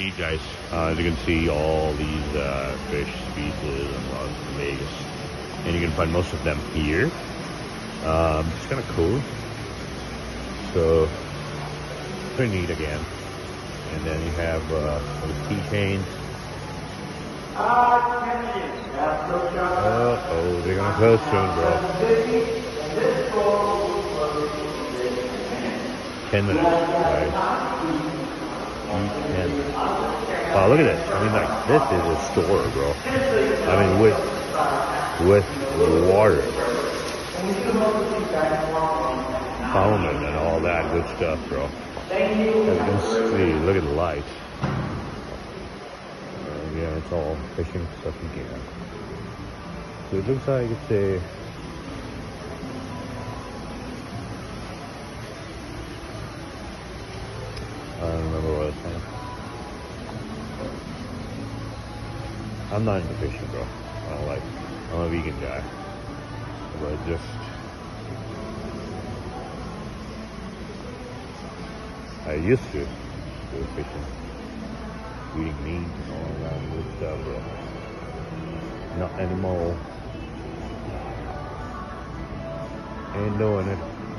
neat, guys. Uh, as you can see, all these uh, fish species and lots in Vegas, and you can find most of them here. Um, it's kind of cool. So pretty neat again. And then you have uh, the keychains. Uh oh, they're gonna close soon, bro. Ten minutes, guys. Ten. Wow, look at this. I mean, like this is a store, bro. I mean, with with water, fountain, and all that good stuff, bro. As you see, look at the lights. Uh, yeah, it's all fishing stuff again. So it looks like it's a I I'm not into fishing, bro. I don't like. I'm a vegan guy, but just I used to go fishing, eating meat and all that good stuff, but not anymore. Ain't doing it.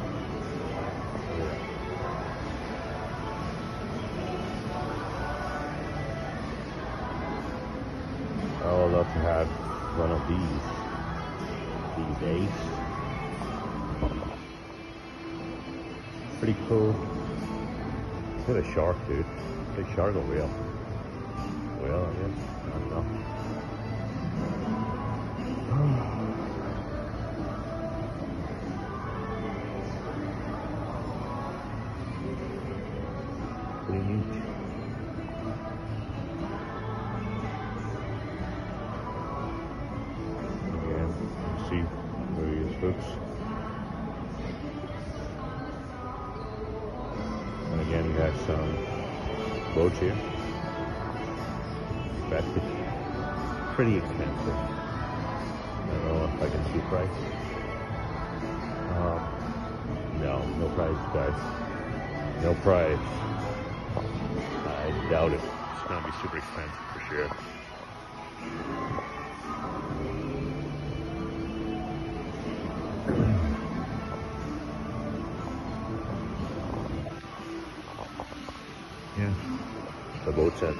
I would love to have one of these these days. Pretty cool. Look at a shark, dude. Big shark over here. Well, I guess. I don't know. Hooks. And again, you have some boats here. Basket. Pretty expensive. I don't know if I can see price. Uh, no, no price, guys. No price. I doubt it. It's gonna be super expensive for sure. The boat set.